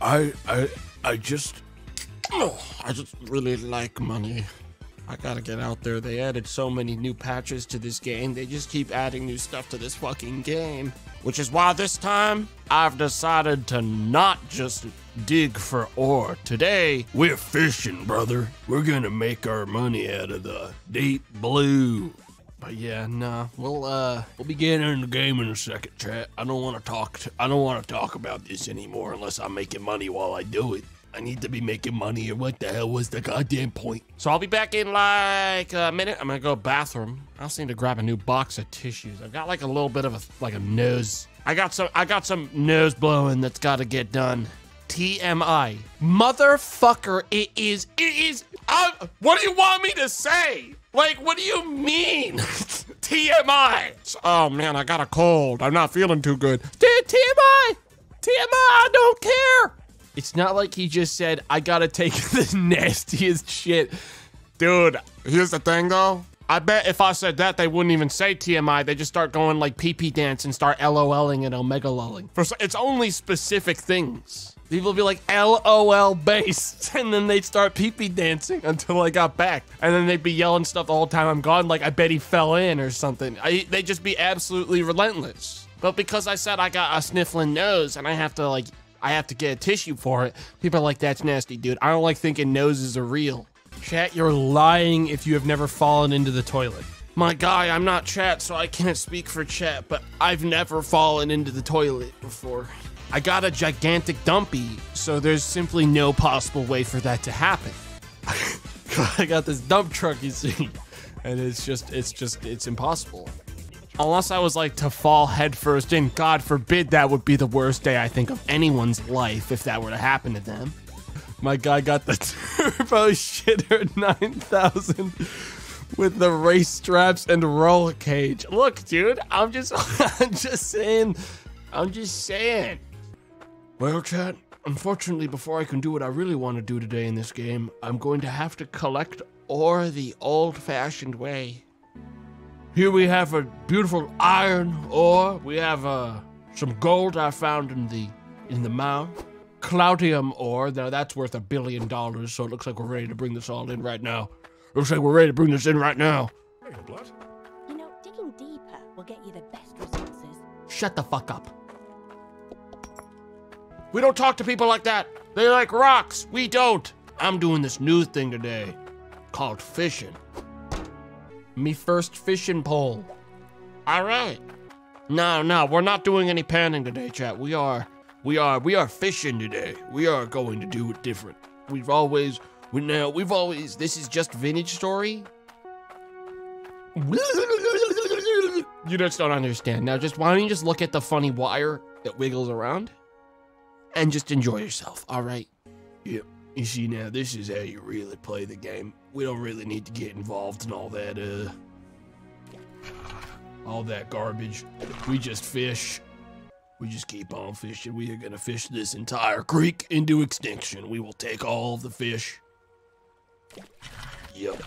I I I just oh, I just really like money. I gotta get out there. They added so many new patches to this game. They just keep adding new stuff to this fucking game. Which is why this time I've decided to not just dig for ore. Today, we're fishing, brother. We're gonna make our money out of the deep blue. But yeah, nah, we'll uh we'll be getting in the game in a second, chat. I don't want to talk. To, I don't want to talk about this anymore unless I'm making money while I do it. I need to be making money, or what the hell was the goddamn point? So I'll be back in like a minute. I'm gonna go bathroom. I also need to grab a new box of tissues. I've got like a little bit of a like a nose. I got some. I got some nose blowing that's got to get done. TMI, motherfucker! It is. It is. Uh, what do you want me to say? Like, what do you mean? TMI. Oh man, I got a cold. I'm not feeling too good. TMI. TMI. I don't care. It's not like he just said, I gotta take the nastiest shit. Dude, here's the thing though. I bet if I said that, they wouldn't even say TMI. They just start going like PP dance and start LOLing and Omega lulling. For it's only specific things. People be like LOL based, and then they'd start PP dancing until I got back, and then they'd be yelling stuff the whole time I'm gone, like I bet he fell in or something. I, they'd just be absolutely relentless. But because I said I got a sniffling nose and I have to like I have to get a tissue for it. People are like, that's nasty, dude. I don't like thinking noses are real. Chat, you're lying if you have never fallen into the toilet. My guy, I'm not chat, so I can't speak for chat, but I've never fallen into the toilet before. I got a gigantic dumpy, so there's simply no possible way for that to happen. I got this dump truck, you see, and it's just, it's just, it's impossible. Unless I was like to fall headfirst in, God forbid that would be the worst day I think of anyone's life if that were to happen to them. My guy got the turbo shitter 9000 with the race straps and roll cage. Look, dude, I'm just I'm just saying I'm just saying. Well, chat, unfortunately before I can do what I really want to do today in this game, I'm going to have to collect ore the old-fashioned way. Here we have a beautiful iron ore. We have uh, some gold I found in the in the mound. Cloudium ore. Now that's worth a billion dollars, so it looks like we're ready to bring this all in right now. Looks like we're ready to bring this in right now. Hey, Blood. You know, digging deeper will get you the best resources. Shut the fuck up. We don't talk to people like that. They like rocks. We don't. I'm doing this new thing today called fishing. Me first fishing pole. All right. No, no, we're not doing any panning today, chat. We are, we are, we are fishing today. We are going to do it different. We've always, we now, we've always. This is just vintage story. You just don't understand. Now, just why don't you just look at the funny wire that wiggles around, and just enjoy yourself. All right. Yep. You see now, this is how you really play the game. We don't really need to get involved in all that, uh, all that garbage. We just fish. We just keep on fishing. We are gonna fish this entire creek into extinction. We will take all the fish. Yep.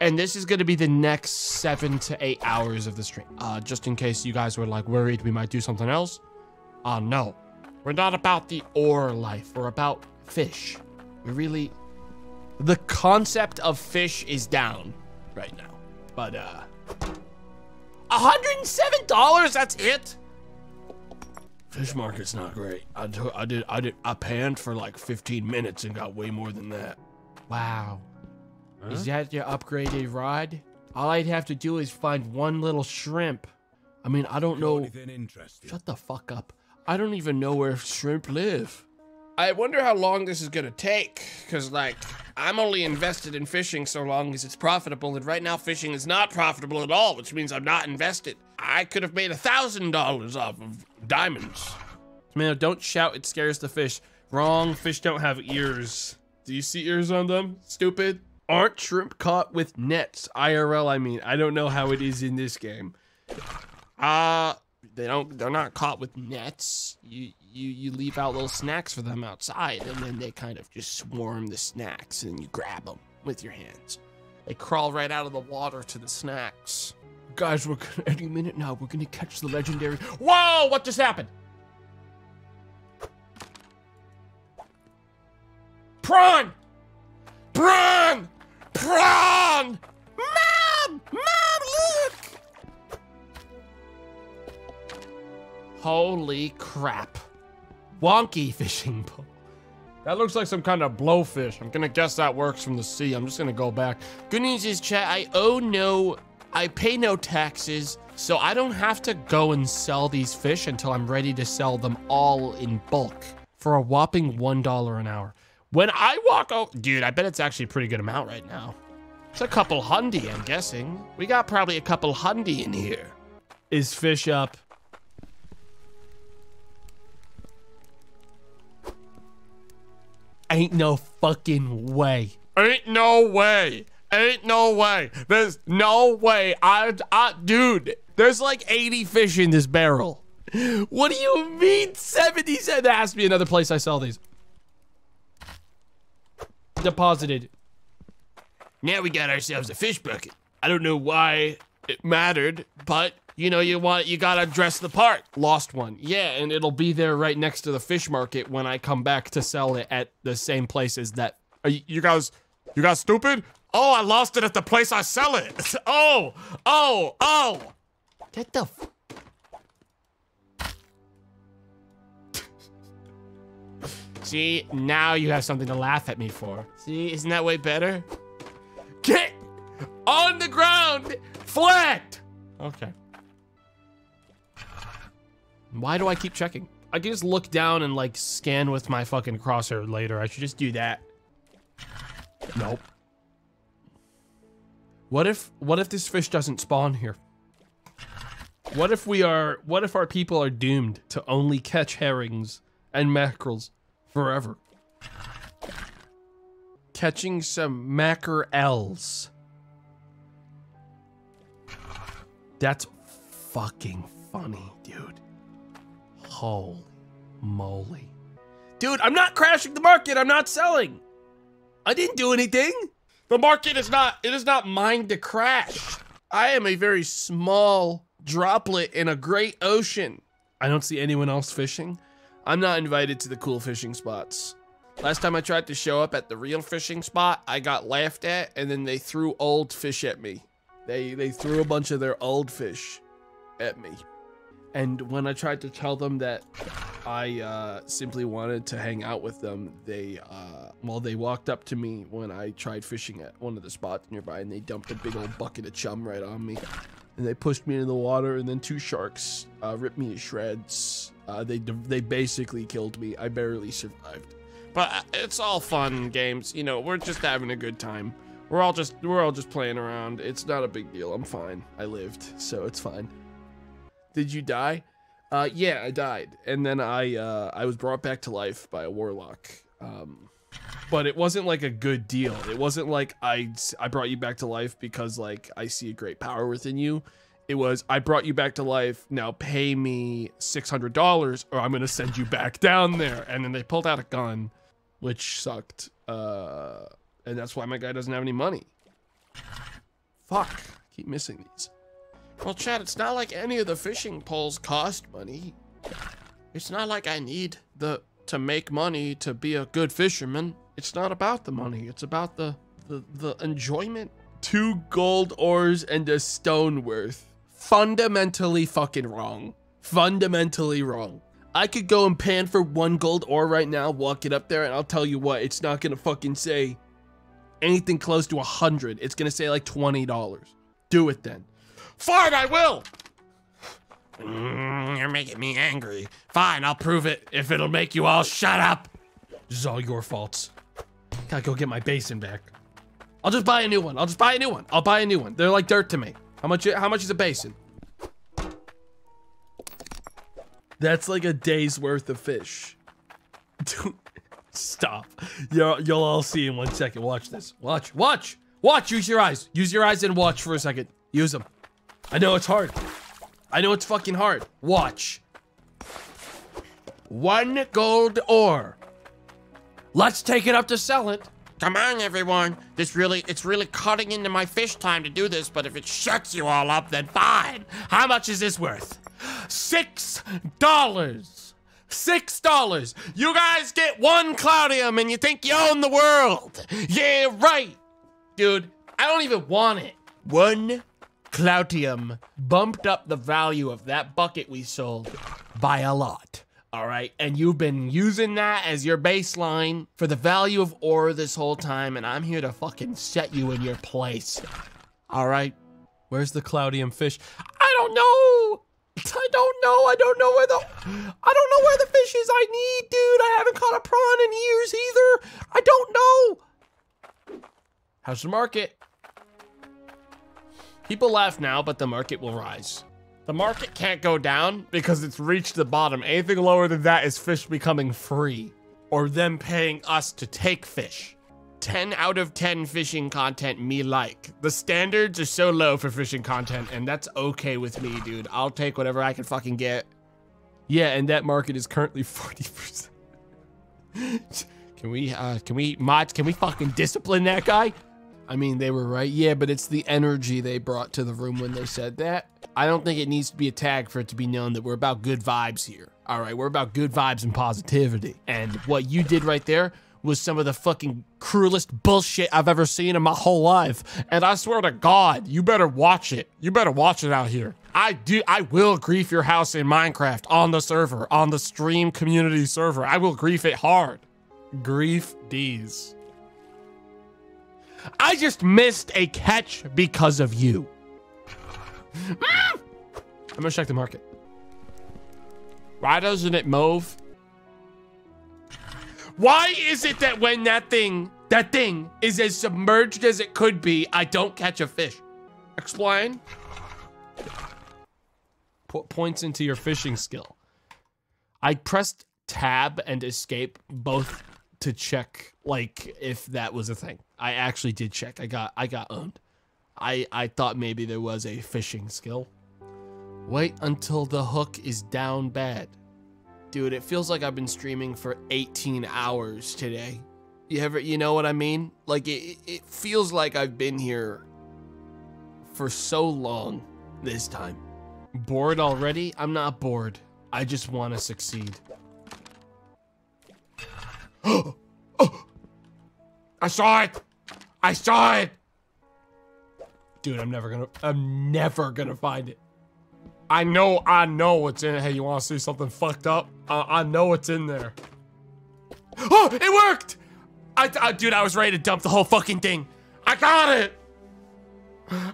And this is gonna be the next seven to eight hours of the stream. Uh, just in case you guys were like worried we might do something else. Uh, no. We're not about the ore life. We're about fish. We really, the concept of fish is down right now. But, uh, $107, that's it? Fish market's not great. I, I did, I did, I panned for like 15 minutes and got way more than that. Wow. Huh? Is that your upgraded rod? All I'd have to do is find one little shrimp. I mean, I don't know. Shut the fuck up. I don't even know where shrimp live. I wonder how long this is gonna take, because, like, I'm only invested in fishing so long as it's profitable, and right now fishing is not profitable at all, which means I'm not invested. I could have made a thousand dollars off of diamonds. Man, don't shout, it scares the fish. Wrong, fish don't have ears. Do you see ears on them? Stupid. Aren't shrimp caught with nets? IRL, I mean. I don't know how it is in this game. Uh, they don't, they're not caught with nets. You, you you leave out little snacks for them outside, and then they kind of just swarm the snacks, and you grab them with your hands. They crawl right out of the water to the snacks. Guys, we're gonna, any minute now, we're gonna catch the legendary. Whoa! What just happened? Prawn! Prawn! Prawn! Holy crap. Wonky fishing pole. That looks like some kind of blowfish. I'm gonna guess that works from the sea. I'm just gonna go back. Good news is, chat, I owe no, I pay no taxes, so I don't have to go and sell these fish until I'm ready to sell them all in bulk for a whopping $1 an hour. When I walk over, dude, I bet it's actually a pretty good amount right now. It's a couple hundy, I'm guessing. We got probably a couple hundy in here. Is fish up? Ain't no fucking way. Ain't no way. Ain't no way. There's no way. I, I, dude, There's like 80 fish in this barrel. What do you mean 70 cents? There has to be another place I sell these. Deposited. now we got ourselves a fish bucket. I don't know why it mattered, but you know, you want, you gotta dress the part. Lost one. Yeah, and it'll be there right next to the fish market when I come back to sell it at the same place as that. You, you guys, you guys stupid? Oh, I lost it at the place I sell it. Oh, oh, oh. Get the. F- See, now you have something to laugh at me for. See, isn't that way better? Get on the ground, flat. Okay. Why do I keep checking? I can just look down and like scan with my fucking crosshair later. I should just do that. Nope. What if what if this fish doesn't spawn here? What if we are what if our people are doomed to only catch herrings and mackerels forever? Catching some mackerels. That's fucking funny, dude. Holy moly. Dude, I'm not crashing the market. I'm not selling. I didn't do anything. The market is not, it is not mine to crash. I am a very small droplet in a great ocean. I don't see anyone else fishing. I'm not invited to the cool fishing spots. Last time I tried to show up at the real fishing spot, I got laughed at and then they threw old fish at me. They they threw a bunch of their old fish at me. And when I tried to tell them that I uh, simply wanted to hang out with them, they, uh, well, they walked up to me when I tried fishing at one of the spots nearby and they dumped a big old bucket of chum right on me. And they pushed me into the water and then two sharks uh, ripped me to shreds. Uh, they, they basically killed me. I barely survived. But uh, it's all fun games. You know, we're just having a good time. We're all just, we're all just playing around. It's not a big deal. I'm fine. I lived, so it's fine. Did you die? Uh, yeah, I died, and then I uh, I was brought back to life by a warlock. Um, but it wasn't like a good deal. It wasn't like I I brought you back to life because like I see a great power within you. It was I brought you back to life. Now pay me six hundred dollars, or I'm gonna send you back down there. And then they pulled out a gun, which sucked. Uh, and that's why my guy doesn't have any money. Fuck, I keep missing these. Well, Chad, it's not like any of the fishing poles cost money. It's not like I need the to make money to be a good fisherman. It's not about the money. It's about the the, the enjoyment. Two gold ores and a stone worth. Fundamentally fucking wrong. Fundamentally wrong. I could go and pan for one gold ore right now, walk it up there, and I'll tell you what, it's not gonna fucking say anything close to a hundred. It's gonna say like twenty dollars. Do it then. Fine, I will. Mm, you're making me angry. Fine, I'll prove it if it'll make you all shut up. This is all your faults. Gotta go get my basin back. I'll just buy a new one. I'll just buy a new one. I'll buy a new one. They're like dirt to me. How much? How much is a basin? That's like a day's worth of fish. Dude, stop. You'll, you'll all see in one second. Watch this. Watch. Watch. Watch. Use your eyes. Use your eyes and watch for a second. Use them. I know it's hard. I know it's fucking hard. Watch. One gold ore. Let's take it up to sell it. Come on, everyone. This really, it's really cutting into my fish time to do this, but if it shuts you all up, then fine. How much is this worth? Six dollars. Six dollars. You guys get one Cloudium and you think you own the world. Yeah, right. Dude, I don't even want it. One Cloudium bumped up the value of that bucket we sold by a lot. All right, and you've been using that as your baseline for the value of ore this whole time, and I'm here to fucking set you in your place. All right, Where's the Cloudium fish? I don't know. I don't know. I don't know where the I don't know where the fish is I need, dude. I haven't caught a prawn in years either. I don't know. How's the market? People laugh now, but the market will rise. The market can't go down because it's reached the bottom. Anything lower than that is fish becoming free or them paying us to take fish. 10 out of 10 fishing content me like. The standards are so low for fishing content and that's okay with me, dude. I'll take whatever I can fucking get. Yeah, and that market is currently 40%. Can we, uh, can we, mods, can we fucking discipline that guy? I mean, they were right. Yeah, but it's the energy they brought to the room when they said that. I don't think it needs to be a tag for it to be known that we're about good vibes here. All right, we're about good vibes and positivity. And what you did right there was some of the fucking cruelest bullshit I've ever seen in my whole life. And I swear to God, you better watch it. You better watch it out here. I do. I will grief your house in Minecraft on the server, on the stream community server. I will grief it hard. Grief D's. I just missed a catch because of you. I'm gonna check the market. Why doesn't it move? Why is it that when that thing, that thing is as submerged as it could be, I don't catch a fish? Explain. Put points into your fishing skill. I pressed tab and escape both to check like if that was a thing. I actually did check. I got I got owned. I I thought maybe there was a fishing skill. Wait until the hook is down bad. Dude, it feels like I've been streaming for 18 hours today. You ever you know what I mean? Like it it feels like I've been here for so long this time. Bored already? I'm not bored. I just want to succeed. Oh, oh. I saw it. I saw it. Dude, I'm never gonna I'm never gonna find it. I know. I know what's in it. Hey, you want to see something fucked up? Uh, I know what's in there. Oh, it worked! I, I, dude, I was ready to dump the whole fucking thing. I got it.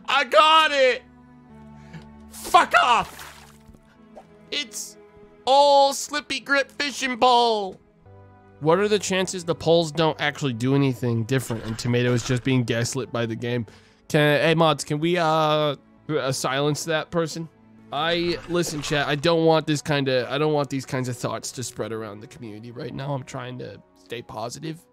I got it. Fuck off. It's all slippy grip fishing pole. What are the chances the polls don't actually do anything different and Tomato is just being gaslit by the game? Can hey mods, can we uh, uh silence that person? I listen, chat. I don't want this kind of I don't want these kinds of thoughts to spread around the community right now. I'm trying to stay positive.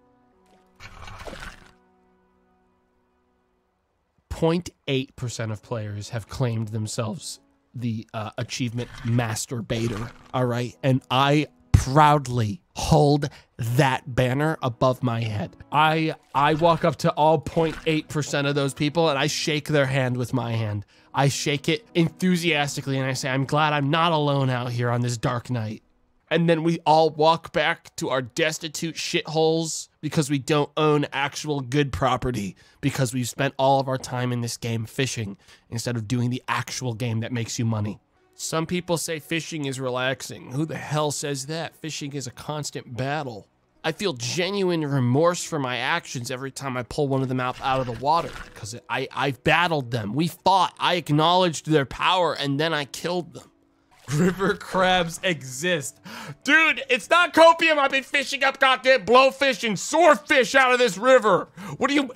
0.8% of players have claimed themselves the uh, achievement masturbator. All right. And I proudly hold that banner above my head. I I walk up to all 0.8% of those people and I shake their hand with my hand. I shake it enthusiastically and I say, I'm glad I'm not alone out here on this dark night. And then we all walk back to our destitute shitholes because we don't own actual good property because we've spent all of our time in this game fishing instead of doing the actual game that makes you money. Some people say fishing is relaxing. Who the hell says that? Fishing is a constant battle. I feel genuine remorse for my actions every time I pull one of them out, out of the water because I, I battled them. We fought. I acknowledged their power and then I killed them. River crabs exist. Dude, it's not copium. I've been fishing up goddamn blowfish and swordfish out of this river. What do you...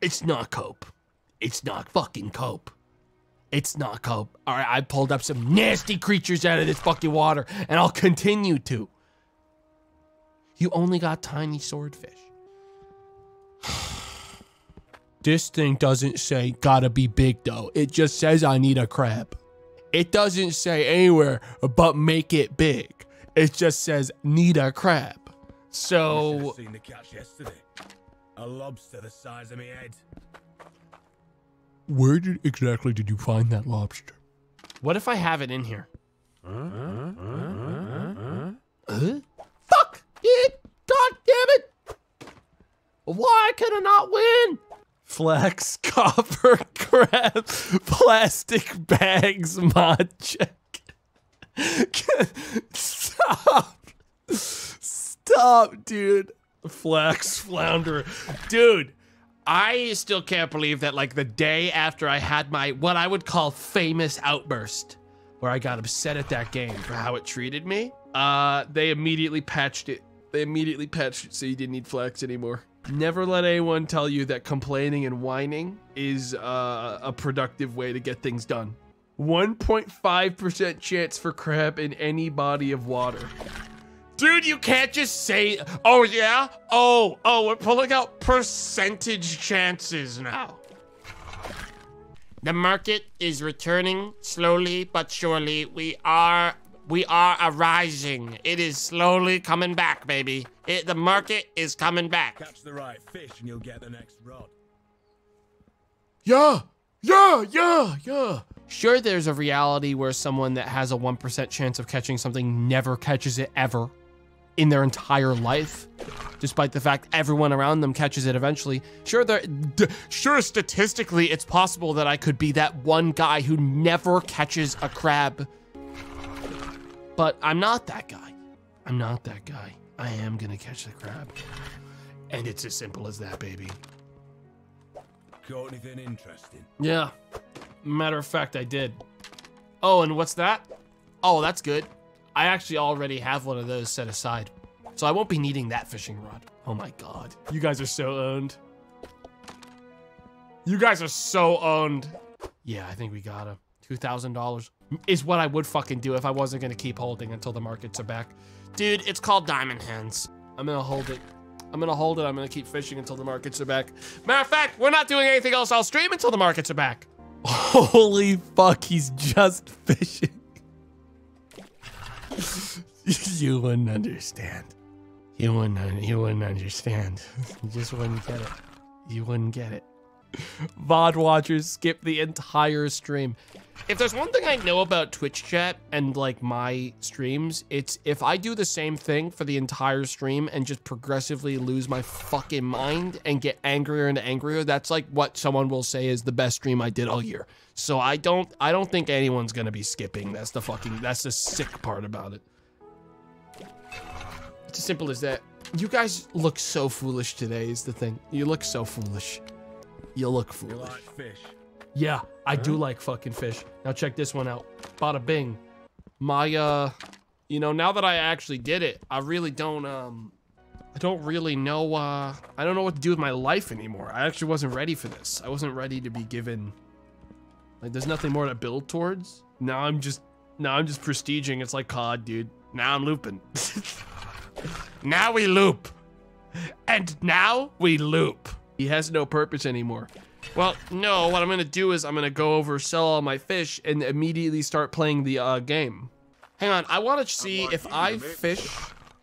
It's not cope. It's not fucking cope. It's not cope. All right, I pulled up some nasty creatures out of this fucking water, and I'll continue to. You only got tiny swordfish. this thing doesn't say gotta be big though. It just says I need a crab. It doesn't say anywhere but make it big. It just says need a crab. So seen the catch yesterday. A lobster the size of my head. Where did exactly did you find that lobster? What if I have it in here? Huh? Fuck it! God damn it! Why can I not win? Flex, copper, crab, plastic bags, mod check. Stop. Stop, dude. Flex, flounder. Dude, I still can't believe that, like, the day after I had my, what I would call famous outburst, where I got upset at that game for how it treated me, uh, they immediately patched it. They immediately patched it so you didn't need Flex anymore. Never let anyone tell you that complaining and whining is uh, a productive way to get things done. 1.5% chance for crab in any body of water. Dude, you can't just say, oh yeah? Oh, oh, we're pulling out percentage chances now. The market is returning slowly but surely. We are we are arising. It is slowly coming back, baby. It, the market is coming back. Catch the right fish and you'll get the next rod. Yeah, yeah, yeah, yeah. Sure, there's a reality where someone that has a 1% chance of catching something never catches it ever in their entire life, despite the fact everyone around them catches it eventually. Sure, sure, statistically, it's possible that I could be that one guy who never catches a crab. But I'm not that guy. I'm not that guy. I am gonna catch the crab. And it's as simple as that, baby. Got anything interesting? Yeah. Matter of fact, I did. Oh, and what's that? Oh, that's good. I actually already have one of those set aside. So I won't be needing that fishing rod. Oh my god. You guys are so owned. You guys are so owned. Yeah, I think we got him. $2,000 is what I would fucking do if I wasn't gonna keep holding until the markets are back. Dude, it's called Diamond Hands. I'm gonna hold it. I'm gonna hold it. I'm gonna keep fishing until the markets are back. Matter of fact, we're not doing anything else. I'll stream until the markets are back. Holy fuck, he's just fishing. you wouldn't understand. You wouldn't. You wouldn't understand. You just wouldn't get it. You wouldn't get it. VOD watchers skip the entire stream. If there's one thing I know about Twitch chat and like my streams, it's if I do the same thing for the entire stream and just progressively lose my fucking mind and get angrier and angrier, that's like what someone will say is the best stream I did all year. So I don't I don't think anyone's gonna be skipping. That's the fucking that's the sick part about it. It's as simple as that. You guys look so foolish today is the thing. You look so foolish. You look You foolish. like fish? Yeah, I do like fucking fish. Now check this one out. Bada bing. My uh you know, now that I actually did it, I really don't um I don't really know uh I don't know what to do with my life anymore. I actually wasn't ready for this. I wasn't ready to be given like there's nothing more to build towards. Now I'm just now I'm just prestiging. It's like COD, dude. Now I'm looping. now we loop. And now we loop. He has no purpose anymore. Well, no, what I'm gonna do is I'm gonna go over, sell all my fish, and immediately start playing the uh, game. Hang on, I wanna see if I fish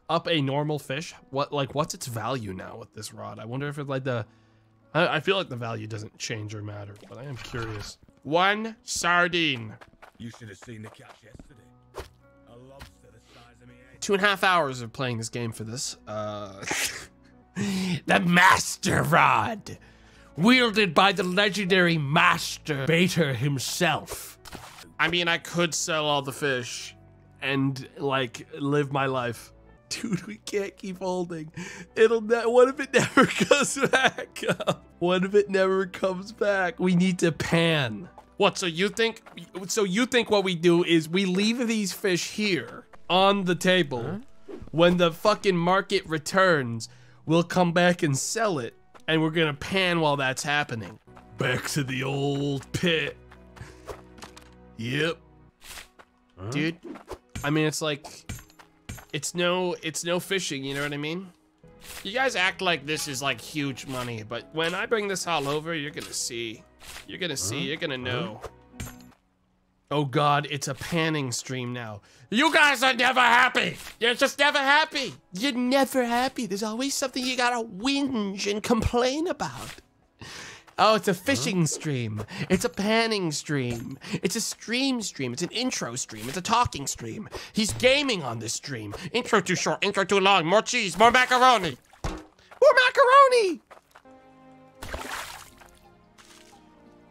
up a normal fish, what like what's its value now with this rod? I wonder if it's like the I, I feel like the value doesn't change or matter, but I am curious. One sardine. You should have seen the catch yesterday. A lobster the size of me. Two and a half hours of playing this game for this. Uh The Master Rod. Wielded by the legendary Master Baiter himself. I mean, I could sell all the fish and, like, live my life. Dude, we can't keep holding. It'll ne- what if it never comes back up? What if it never comes back? We need to pan. What, so you think so you think what we do is we leave these fish here on the table. When the fucking market returns, we'll come back and sell it and we're going to pan while that's happening. Back to the old pit. Yep. Dude, I mean it's like it's no it's no fishing, you know what I mean? You guys act like this is like huge money, but when I bring this all over, you're gonna see. You're gonna see, you're gonna know. Oh god, it's a panning stream now. You guys are never happy! You're just never happy! You're never happy. There's always something you gotta whinge and complain about. Oh, it's a fishing stream. It's a panning stream. It's a stream stream. It's an intro stream. It's a talking stream. He's gaming on this stream. Intro too short, intro too long. More cheese, more macaroni. More macaroni.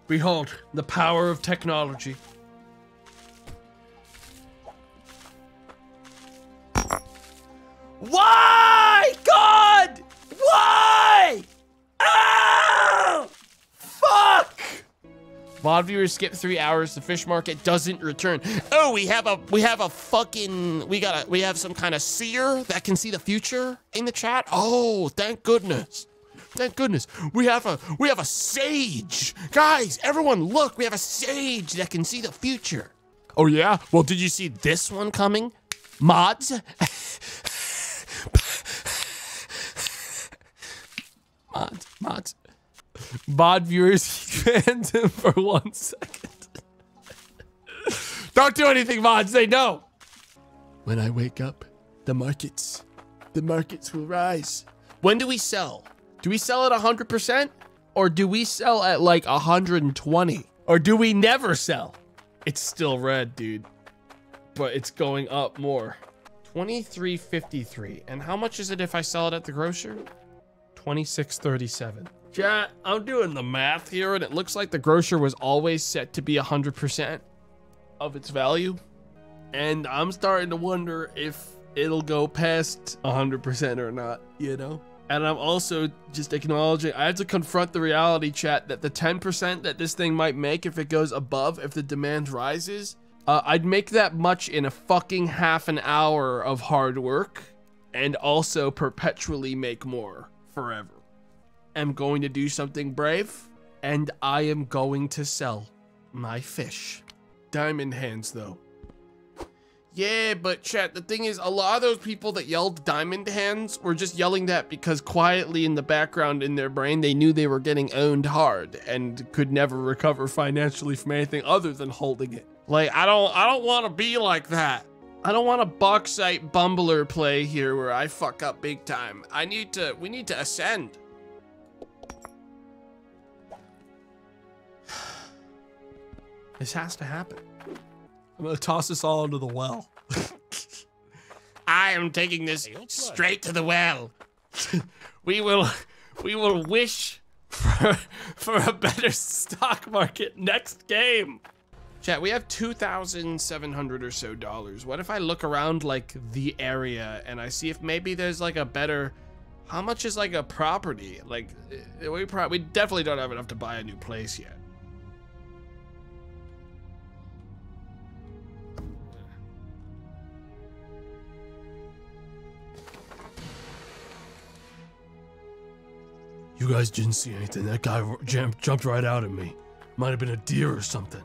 Behold, the power of technology. Why? God! Why? Ah! Fuck! VOD viewers skip three hours. The fish market doesn't return. Oh, we have a we have a fucking we got a we have some kind of seer that can see the future in the chat. Oh, thank goodness. Thank goodness. We have a we have a sage. Guys, everyone look, we have a sage that can see the future. Oh yeah? Well, did you see this one coming? Mods? mods, mods. Mod viewers fans him for one second. Don't do anything, mods. They know. When I wake up, the markets, the markets will rise. When do we sell? Do we sell at 100%? Or do we sell at like 120? Or do we never sell? It's still red, dude. But it's going up more. 23.53. And how much is it if I sell it at the grocer? 26.37. Chat, I'm doing the math here, and it looks like the grocer was always set to be 100% of its value. And I'm starting to wonder if it'll go past 100% or not, you know? And I'm also just acknowledging, I have to confront the reality, chat, that the 10% that this thing might make if it goes above, if the demand rises, uh, I'd make that much in a fucking half an hour of hard work and also perpetually make more forever. I'm going to do something brave and I am going to sell my fish. Diamond hands though. Yeah, but chat, the thing is, a lot of those people that yelled diamond hands were just yelling that because quietly in the background in their brain, they knew they were getting owned hard and could never recover financially from anything other than holding it. Like, I don't, I don't want to be like that. I don't want a bauxite bumbler play here where I fuck up big time. I need to, we need to ascend. This has to happen. I'm gonna toss this all into the well. I am taking this straight to the well. we will we will wish for, for a better stock market next game. Chat, we have 2,700 or so dollars. What if I look around like the area and I see if maybe there's like a better how much is like a property? Like eh, we probably we definitely don't have enough to buy a new place yet. You guys didn't see anything. That guy jumped, jumped right out at me. Might have been a deer or something.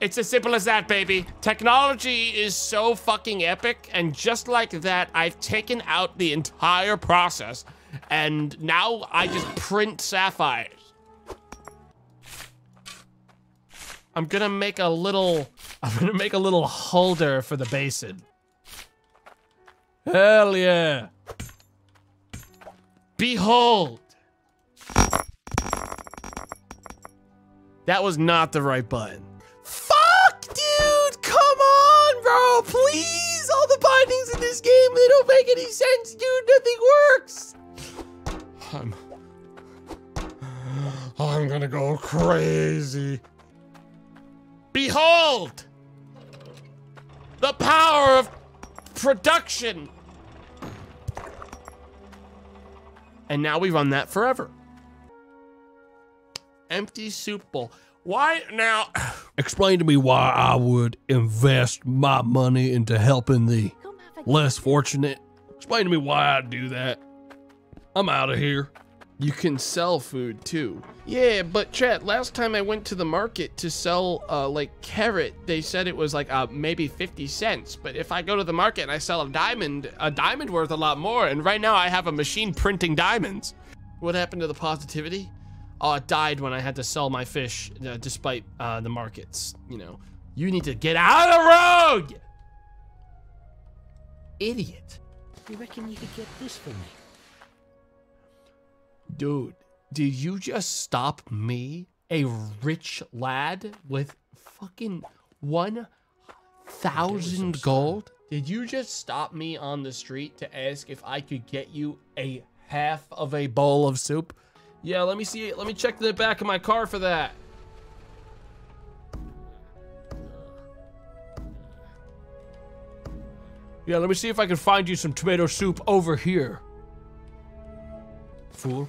It's as simple as that, baby. Technology is so fucking epic, and just like that, I've taken out the entire process, and now I just print sapphires. I'm gonna make a little, I'm gonna make a little holder for the basin. Hell yeah. Behold! That was not the right button. Fuck, dude! Come on, bro! Please! All the bindings in this game, they don't make any sense, dude! Nothing works! I'm... I'm gonna go crazy. Behold! The power of production! And now we run that forever. Empty soup bowl. Why now? Explain to me why I would invest my money into helping the less fortunate. Explain to me why I do that. I'm out of here. You can sell food too. Yeah, but chat, last time I went to the market to sell uh, like carrot, they said it was like uh, maybe 50 cents. But if I go to the market and I sell a diamond, a diamond worth a lot more. And right now I have a machine printing diamonds. What happened to the positivity? Oh, it died when I had to sell my fish uh, despite uh, the markets. You know, you need to get out of the road! Idiot. You reckon you could get this for me? Dude, did you just stop me, a rich lad with fucking 1,000 gold? Did you just stop me on the street to ask if I could get you a half of a bowl of soup? Yeah, let me see. Let me check the back of my car for that. Yeah, let me see if I can find you some tomato soup over here. Fool.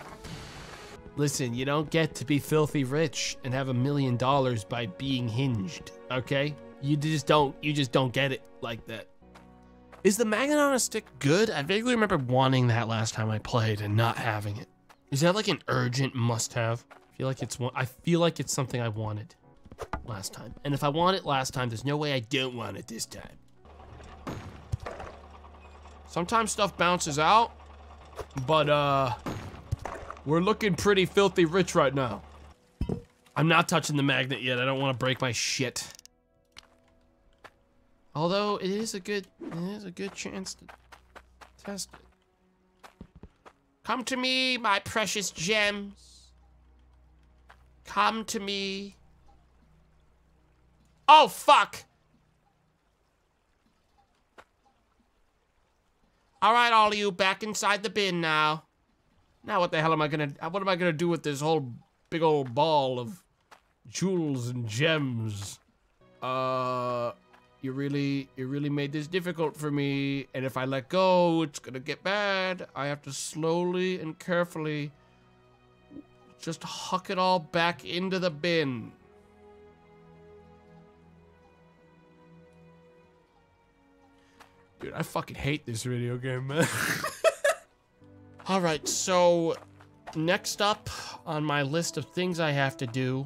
Listen, you don't get to be filthy rich and have a million dollars by being hinged, okay? You just don't, you just don't get it like that. Is the magnet on a stick good? I vaguely remember wanting that last time I played and not having it. Is that like an urgent must-have? I feel like it's one. I feel like it's something I wanted last time. And if I want it last time, there's no way I don't want it this time. Sometimes stuff bounces out, but uh, we're looking pretty filthy rich right now. I'm not touching the magnet yet. I don't want to break my shit. Although it is a good, it is a good chance to test it. Come to me, my precious gems. Come to me. Oh, fuck. All right, all of you, back inside the bin now. Now what the hell am I gonna, what am I gonna do with this whole big old ball of jewels and gems? Uh, you really, you really made this difficult for me. And if I let go, it's gonna get bad. I have to slowly and carefully just huck it all back into the bin. Dude, I fucking hate this video game, man. all right, so next up on my list of things I have to do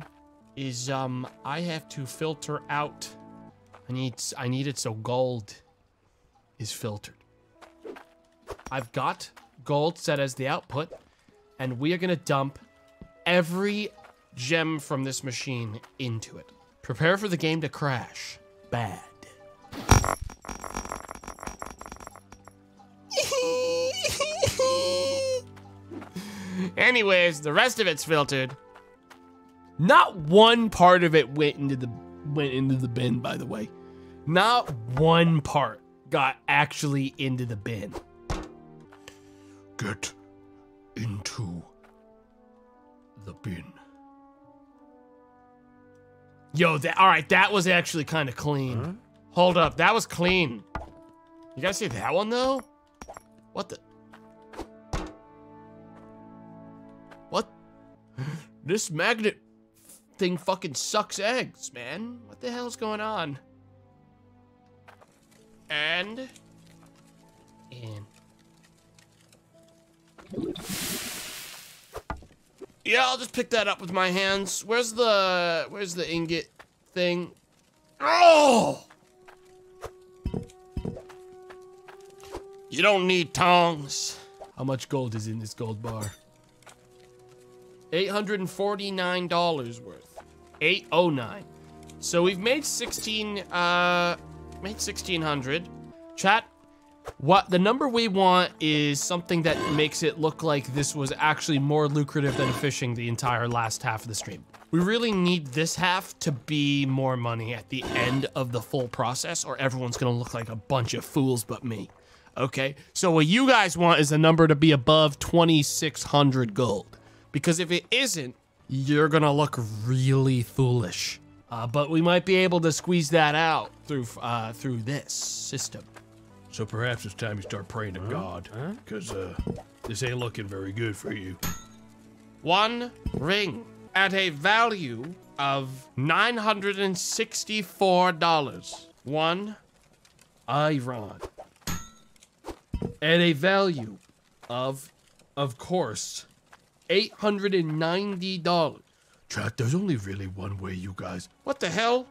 is um I have to filter out I need I need it so gold is filtered. I've got gold set as the output, and we are gonna dump every gem from this machine into it. Prepare for the game to crash. Bad. Anyways, the rest of it's filtered. Not one part of it went into the went into the bin, by the way. Not one part got actually into the bin. Get into the bin. Yo, that all right, that was actually kind of clean. Hold up, that was clean. You guys see that one though? What the? This magnet thing fucking sucks eggs, man. What the hell's going on? And in. Yeah, I'll just pick that up with my hands. Where's the where's the ingot thing? Oh! You don't need tongs. How much gold is in this gold bar? $849 worth. 809. So we've made 16 uh made 1600. Chat, what the number we want is something that makes it look like this was actually more lucrative than fishing the entire last half of the stream. We really need this half to be more money at the end of the full process or everyone's gonna look like a bunch of fools but me. Okay, so what you guys want is a number to be above 2600 gold. Because if it isn't, you're gonna look really foolish. Uh, but we might be able to squeeze that out through uh, through this system. So perhaps it's time you start praying to God, because uh, this ain't looking very good for you. One ring at a value of $964. One iron at a value of, of course, $890. Chat, there's only really one way you guys. What the hell?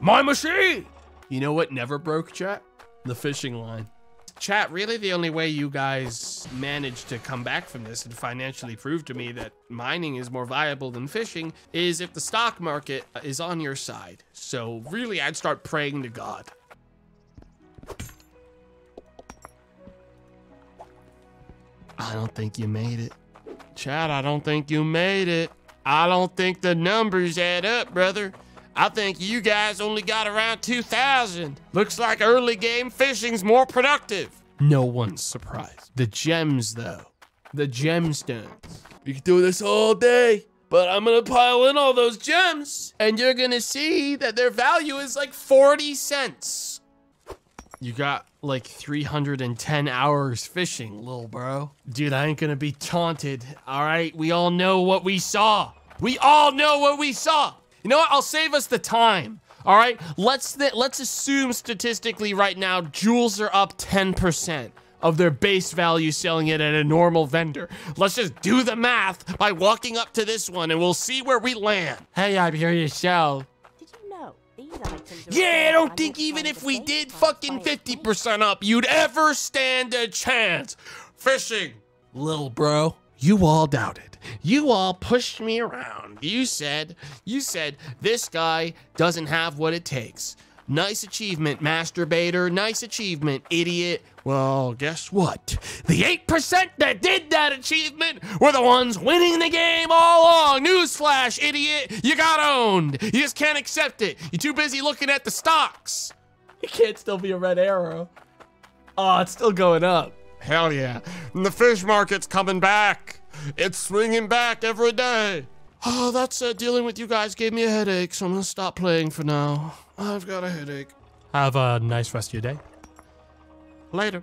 My machine! You know what never broke, chat? The fishing line. Chat, really the only way you guys managed to come back from this and financially prove to me that mining is more viable than fishing is if the stock market is on your side. So really, I'd start praying to God. I don't think you made it. Chad, I don't think you made it. I don't think the numbers add up, brother. I think you guys only got around 2,000. Looks like early game fishing's more productive. No one's surprised. The gems, though. The gemstones. We can do this all day, but I'm gonna pile in all those gems, and you're gonna see that their value is like 40 cents. You got like 310 hours fishing, little bro. Dude, I ain't gonna be taunted. All right, we all know what we saw. We all know what we saw. You know what? I'll save us the time. All right, let's let's assume statistically right now, jewels are up 10% of their base value selling it at a normal vendor. Let's just do the math by walking up to this one, and we'll see where we land. Hey, I'm here yourself. Did Yeah, I don't think even if we did fucking 50% up, you'd ever stand a chance. Fishing, little bro. You all doubted. You all pushed me around. You said, you said, this guy doesn't have what it takes. Nice achievement, masturbator. Nice achievement, idiot. Well, guess what? The 8% that did that achievement were the ones winning the game all along. Newsflash, idiot. You got owned. You just can't accept it. You're too busy looking at the stocks. It can't still be a red arrow. Oh, it's still going up. Hell yeah. And the fish market's coming back. It's swinging back every day. Oh, that's uh, dealing with you guys gave me a headache, so I'm gonna stop playing for now. I've got a headache. Have a nice rest of your day. Later.